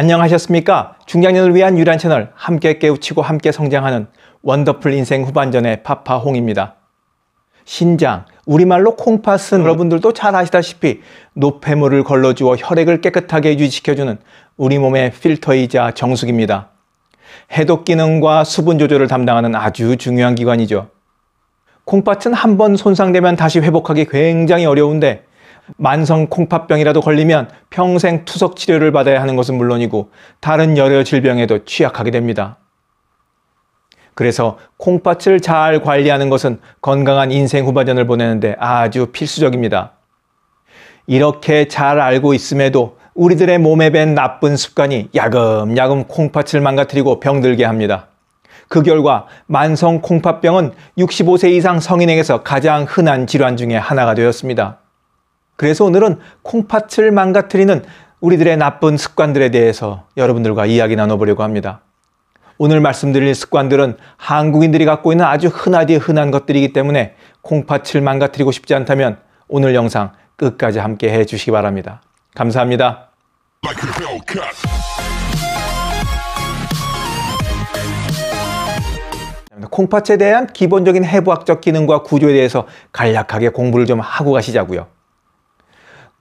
안녕하셨습니까? 중장년을 위한 유란 채널 함께 깨우치고 함께 성장하는 원더풀 인생 후반전의 파파홍입니다. 신장, 우리말로 콩팥은 여러분들도 잘 아시다시피 노폐물을 걸러주어 혈액을 깨끗하게 유지시켜주는 우리 몸의 필터이자 정수기입니다. 해독 기능과 수분 조절을 담당하는 아주 중요한 기관이죠. 콩팥은 한 번 손상되면 다시 회복하기 굉장히 어려운데 만성 콩팥병이라도 걸리면 평생 투석 치료를 받아야 하는 것은 물론이고 다른 여러 질병에도 취약하게 됩니다. 그래서 콩팥을 잘 관리하는 것은 건강한 인생 후반전을 보내는데 아주 필수적입니다. 이렇게 잘 알고 있음에도 우리들의 몸에 밴 나쁜 습관이 야금야금 콩팥을 망가뜨리고 병들게 합니다. 그 결과 만성 콩팥병은 65세 이상 성인에게서 가장 흔한 질환 중에 하나가 되었습니다. 그래서 오늘은 콩팥을 망가뜨리는 우리들의 나쁜 습관들에 대해서 여러분들과 이야기 나눠보려고 합니다. 오늘 말씀드릴 습관들은 한국인들이 갖고 있는 아주 흔하디 흔한 것들이기 때문에 콩팥을 망가뜨리고 싶지 않다면 오늘 영상 끝까지 함께 해 주시기 바랍니다. 감사합니다. 콩팥에 대한 기본적인 해부학적 기능과 구조에 대해서 간략하게 공부를 좀 하고 가시자고요.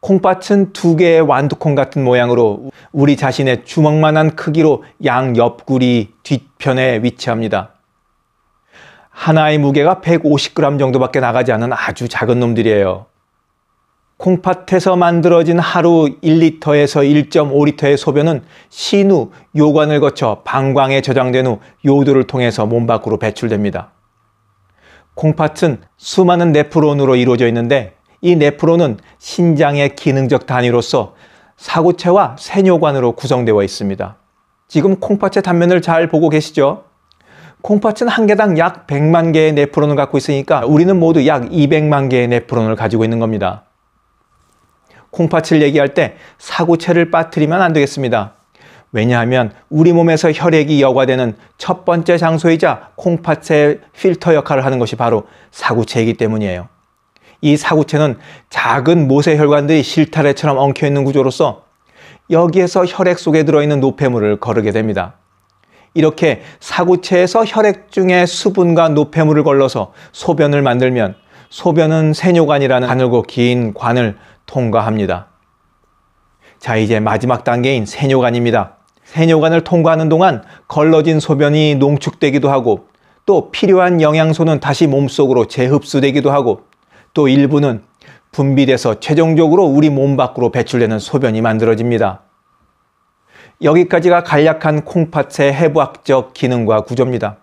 콩팥은 두 개의 완두콩 같은 모양으로 우리 자신의 주먹만한 크기로 양 옆구리 뒤편에 위치합니다. 하나의 무게가 150g 정도밖에 나가지 않은 아주 작은 놈들이에요. 콩팥에서 만들어진 하루 1리터에서 1.5리터의 소변은 신우, 요관을 거쳐 방광에 저장된 후 요도를 통해서 몸 밖으로 배출됩니다. 콩팥은 수많은 네프론으로 이루어져 있는데 이 네프론은 신장의 기능적 단위로서 사구체와 세뇨관으로 구성되어 있습니다. 지금 콩팥의 단면을 잘 보고 계시죠? 콩팥은 한 개당 약 100만 개의 네프론을 갖고 있으니까 우리는 모두 약 200만 개의 네프론을 가지고 있는 겁니다. 콩팥을 얘기할 때 사구체를 빠뜨리면 안 되겠습니다. 왜냐하면 우리 몸에서 혈액이 여과되는 첫 번째 장소이자 콩팥의 필터 역할을 하는 것이 바로 사구체이기 때문이에요. 이 사구체는 작은 모세 혈관들이 실타래처럼 엉켜 있는 구조로서 여기에서 혈액 속에 들어있는 노폐물을 거르게 됩니다. 이렇게 사구체에서 혈액 중에 수분과 노폐물을 걸러서 소변을 만들면 소변은 세뇨관이라는 가늘고 긴 관을 통과합니다. 자, 이제 마지막 단계인 세뇨관입니다. 세뇨관을 통과하는 동안 걸러진 소변이 농축되기도 하고 또 필요한 영양소는 다시 몸속으로 재흡수되기도 하고 또 일부는 분비돼서 최종적으로 우리 몸 밖으로 배출되는 소변이 만들어집니다. 여기까지가 간략한 콩팥의 해부학적 기능과 구조입니다.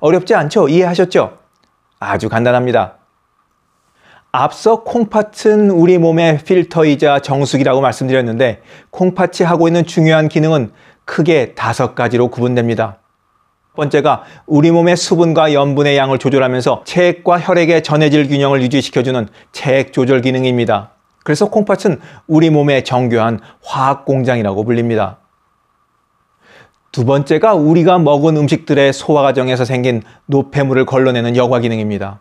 어렵지 않죠? 이해하셨죠? 아주 간단합니다. 앞서 콩팥은 우리 몸의 필터이자 정수기라고 말씀드렸는데 콩팥이 하고 있는 중요한 기능은 크게 다섯 가지로 구분됩니다. 번째가 우리 몸의 수분과 염분의 양을 조절하면서 체액과 혈액의 전해질 균형을 유지시켜주는 체액 조절 기능입니다. 그래서 콩팥은 우리 몸의 정교한 화학 공장이라고 불립니다. 두 번째가 우리가 먹은 음식들의 소화 과정에서 생긴 노폐물을 걸러내는 여과 기능입니다.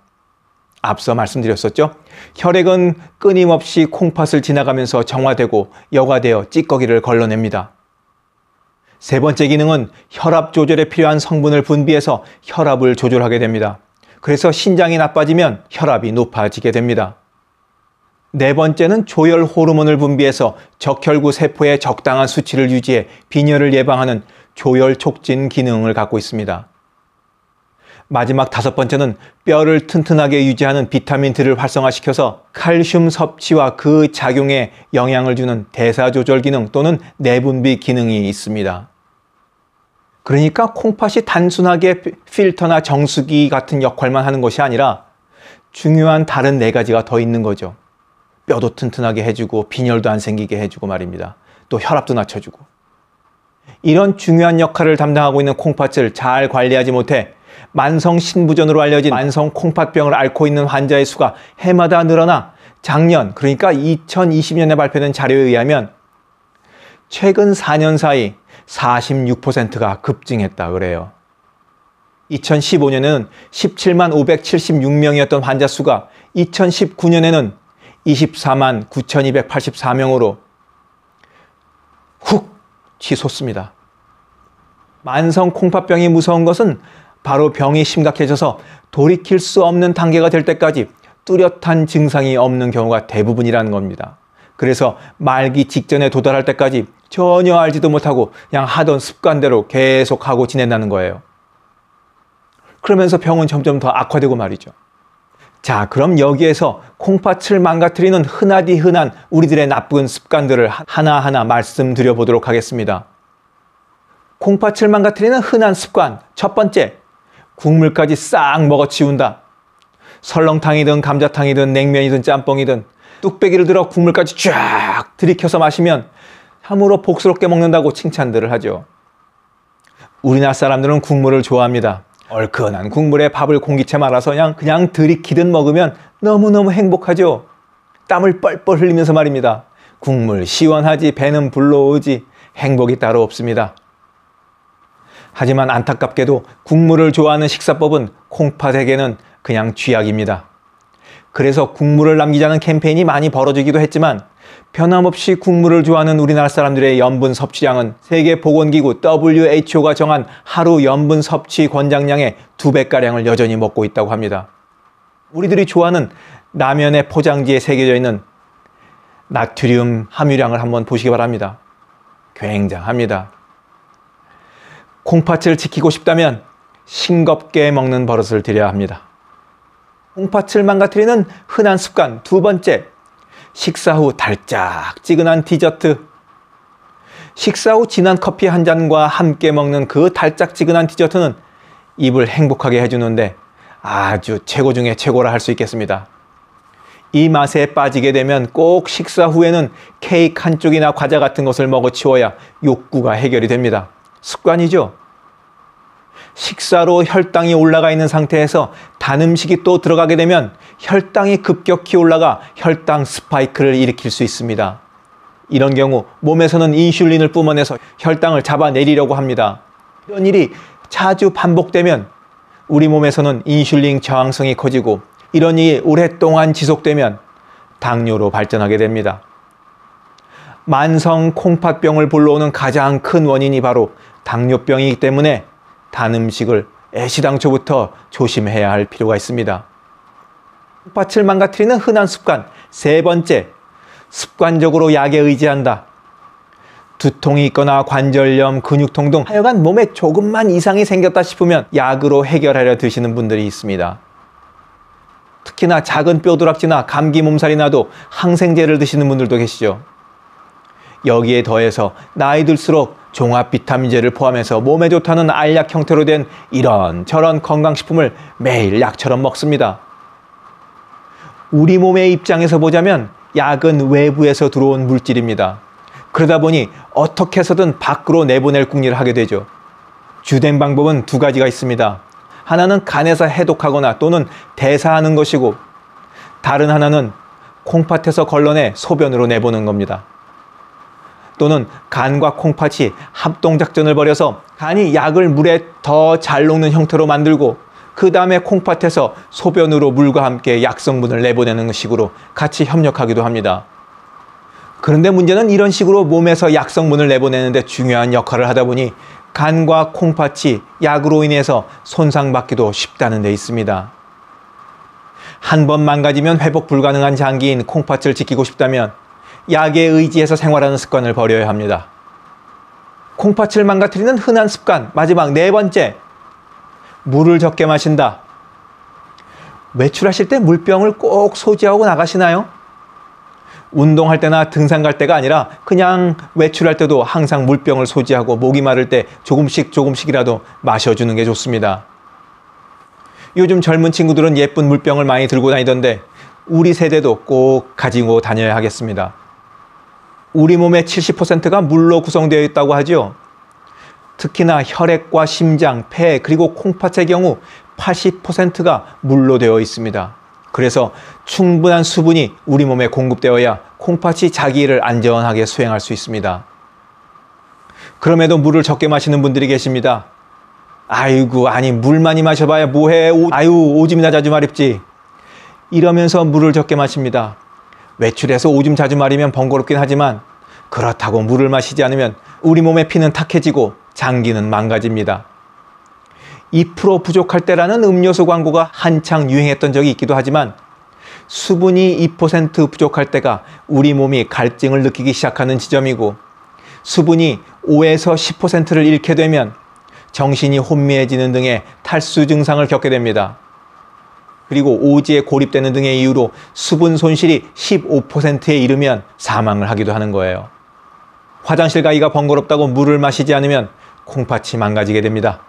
앞서 말씀드렸었죠. 혈액은 끊임없이 콩팥을 지나가면서 정화되고 여과되어 찌꺼기를 걸러냅니다. 세 번째 기능은 혈압 조절에 필요한 성분을 분비해서 혈압을 조절하게 됩니다. 그래서 신장이 나빠지면 혈압이 높아지게 됩니다. 네 번째는 조혈 호르몬을 분비해서 적혈구 세포의 적당한 수치를 유지해 빈혈을 예방하는 조혈 촉진 기능을 갖고 있습니다. 마지막 다섯 번째는 뼈를 튼튼하게 유지하는 비타민 D를 활성화시켜서 칼슘 섭취와 그 작용에 영향을 주는 대사 조절 기능 또는 내분비 기능이 있습니다. 그러니까 콩팥이 단순하게 필터나 정수기 같은 역할만 하는 것이 아니라 중요한 다른 네 가지가 더 있는 거죠. 뼈도 튼튼하게 해주고 빈혈도 안 생기게 해주고 말입니다. 또 혈압도 낮춰주고. 이런 중요한 역할을 담당하고 있는 콩팥을 잘 관리하지 못해 만성 신부전으로 알려진 만성 콩팥병을 앓고 있는 환자의 수가 해마다 늘어나 작년 그러니까 2020년에 발표된 자료에 의하면 최근 4년 사이 46%가 급증했다 그래요. 2015년에는 17만 576명이었던 환자 수가 2019년에는 24만 9284명으로 훅 치솟습니다. 만성 콩팥병이 무서운 것은 바로 병이 심각해져서 돌이킬 수 없는 단계가 될 때까지 뚜렷한 증상이 없는 경우가 대부분이라는 겁니다. 그래서 말기 직전에 도달할 때까지 전혀 알지도 못하고 그냥 하던 습관대로 계속 하고 지낸다는 거예요. 그러면서 병은 점점 더 악화되고 말이죠. 자, 그럼 여기에서 콩팥을 망가뜨리는 흔하디 흔한 우리들의 나쁜 습관들을 하나하나 말씀드려 보도록 하겠습니다. 콩팥을 망가뜨리는 흔한 습관. 첫 번째, 국물까지 싹 먹어치운다. 설렁탕이든 감자탕이든 냉면이든 짬뽕이든 뚝배기를 들어 국물까지 쫙 들이켜서 마시면 참으로 복스럽게 먹는다고 칭찬들을 하죠. 우리나라 사람들은 국물을 좋아합니다. 얼큰한 국물에 밥을 공기채 말아서 그냥 그냥 들이키듯 먹으면 너무너무 행복하죠. 땀을 뻘뻘 흘리면서 말입니다. 국물 시원하지 배는 불러오지 행복이 따로 없습니다. 하지만 안타깝게도 국물을 좋아하는 식사법은 콩팥에게는 그냥 쥐약입니다. 그래서 국물을 남기자는 캠페인이 많이 벌어지기도 했지만 변함없이 국물을 좋아하는 우리나라 사람들의 염분 섭취량은 세계보건기구 WHO가 정한 하루 염분 섭취 권장량의 두 배가량을 여전히 먹고 있다고 합니다. 우리들이 좋아하는 라면의 포장지에 새겨져 있는 나트륨 함유량을 한번 보시기 바랍니다. 굉장합니다. 콩팥을 지키고 싶다면 싱겁게 먹는 버릇을 들여야 합니다. 콩팥을 망가뜨리는 흔한 습관 두 번째, 식사 후 달짝지근한 디저트. 식사 후 진한 커피 한 잔과 함께 먹는 그 달짝지근한 디저트는 입을 행복하게 해주는데 아주 최고 중에 최고라 할 수 있겠습니다. 이 맛에 빠지게 되면 꼭 식사 후에는 케이크 한 쪽이나 과자 같은 것을 먹어 치워야 욕구가 해결이 됩니다. 습관이죠. 식사로 혈당이 올라가 있는 상태에서 단 음식이 또 들어가게 되면 혈당이 급격히 올라가 혈당 스파이크를 일으킬 수 있습니다. 이런 경우 몸에서는 인슐린을 뿜어내서 혈당을 잡아내리려고 합니다. 이런 일이 자주 반복되면 우리 몸에서는 인슐린 저항성이 커지고 이런 일이 오랫동안 지속되면 당뇨로 발전하게 됩니다. 만성 콩팥병을 불러오는 가장 큰 원인이 바로 당뇨병이기 때문에 단 음식을 애시당초부터 조심해야 할 필요가 있습니다. 콩팥을 망가뜨리는 흔한 습관. 세 번째, 습관적으로 약에 의지한다. 두통이 있거나 관절염, 근육통 등 하여간 몸에 조금만 이상이 생겼다 싶으면 약으로 해결하려 드시는 분들이 있습니다. 특히나 작은 뼈두락지나 감기 몸살이 나도 항생제를 드시는 분들도 계시죠. 여기에 더해서 나이 들수록 종합 비타민제를 포함해서 몸에 좋다는 알약 형태로 된 이런 저런 건강식품을 매일 약처럼 먹습니다. 우리 몸의 입장에서 보자면 약은 외부에서 들어온 물질입니다. 그러다 보니 어떻게 해서든 밖으로 내보낼 궁리를 하게 되죠. 주된 방법은 두 가지가 있습니다. 하나는 간에서 해독하거나 또는 대사하는 것이고 다른 하나는 콩팥에서 걸러내 소변으로 내보는 겁니다. 또는 간과 콩팥이 합동작전을 벌여서 간이 약을 물에 더 잘 녹는 형태로 만들고 그 다음에 콩팥에서 소변으로 물과 함께 약성분을 내보내는 식으로 같이 협력하기도 합니다. 그런데 문제는 이런 식으로 몸에서 약성분을 내보내는데 중요한 역할을 하다 보니 간과 콩팥이 약으로 인해서 손상받기도 쉽다는 데 있습니다. 한 번 망가지면 회복 불가능한 장기인 콩팥을 지키고 싶다면 약에 의지해서 생활하는 습관을 버려야 합니다. 콩팥을 망가뜨리는 흔한 습관. 마지막 네 번째. 물을 적게 마신다. 외출하실 때 물병을 꼭 소지하고 나가시나요? 운동할 때나 등산 갈 때가 아니라 그냥 외출할 때도 항상 물병을 소지하고 목이 마를 때 조금씩 조금씩이라도 마셔주는 게 좋습니다. 요즘 젊은 친구들은 예쁜 물병을 많이 들고 다니던데 우리 세대도 꼭 가지고 다녀야 하겠습니다. 우리 몸의 70%가 물로 구성되어 있다고 하죠. 특히나 혈액과 심장, 폐, 그리고 콩팥의 경우 80%가 물로 되어 있습니다. 그래서 충분한 수분이 우리 몸에 공급되어야 콩팥이 자기 일을 안전하게 수행할 수 있습니다. 그럼에도 물을 적게 마시는 분들이 계십니다. 아이고, 아니, 물 많이 마셔봐야 뭐해. 오, 아유, 오줌이나 자주 마렵지. 이러면서 물을 적게 마십니다. 외출해서 오줌 자주 마리면 번거롭긴 하지만 그렇다고 물을 마시지 않으면 우리 몸의 피는 탁해지고 장기는 망가집니다. 2% 부족할 때라는 음료수 광고가 한창 유행했던 적이 있기도 하지만 수분이 2% 부족할 때가 우리 몸이 갈증을 느끼기 시작하는 지점이고 수분이 5에서 10%를 잃게 되면 정신이 혼미해지는 등의 탈수 증상을 겪게 됩니다. 그리고 오지에 고립되는 등의 이유로 수분 손실이 15%에 이르면 사망을 하기도 하는 거예요. 화장실 가기가 번거롭다고 물을 마시지 않으면 콩팥이 망가지게 됩니다.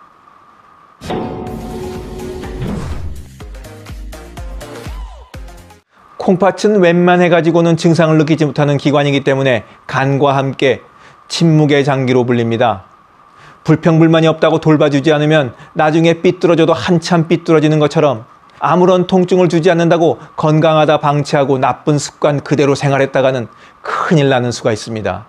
콩팥은 웬만해 가지고는 증상을 느끼지 못하는 기관이기 때문에 간과 함께 침묵의 장기로 불립니다. 불평불만이 없다고 돌봐주지 않으면 나중에 삐뚤어져도 한참 삐뚤어지는 것처럼 아무런 통증을 주지 않는다고 건강하다 방치하고 나쁜 습관 그대로 생활했다가는 큰일 나는 수가 있습니다.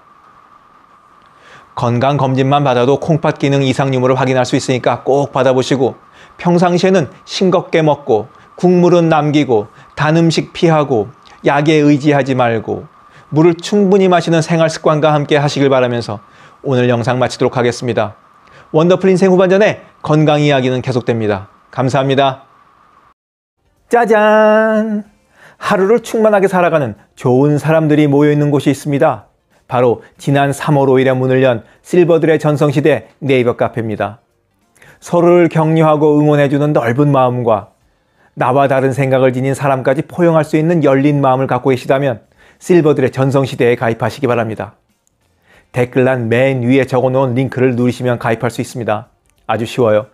건강 검진만 받아도 콩팥 기능 이상 유무를 확인할 수 있으니까 꼭 받아보시고 평상시에는 싱겁게 먹고 국물은 남기고 단 음식 피하고 약에 의지하지 말고 물을 충분히 마시는 생활 습관과 함께 하시길 바라면서 오늘 영상 마치도록 하겠습니다. 원더풀 인생 후반전에 건강 이야기는 계속됩니다. 감사합니다. 짜잔! 하루를 충만하게 살아가는 좋은 사람들이 모여 있는 곳이 있습니다. 바로 지난 3월 5일에 문을 연 실버들의 전성시대 네이버 카페입니다. 서로를 격려하고 응원해주는 넓은 마음과 나와 다른 생각을 지닌 사람까지 포용할 수 있는 열린 마음을 갖고 계시다면 실버들의 전성시대에 가입하시기 바랍니다. 댓글란 맨 위에 적어놓은 링크를 누르시면 가입할 수 있습니다. 아주 쉬워요.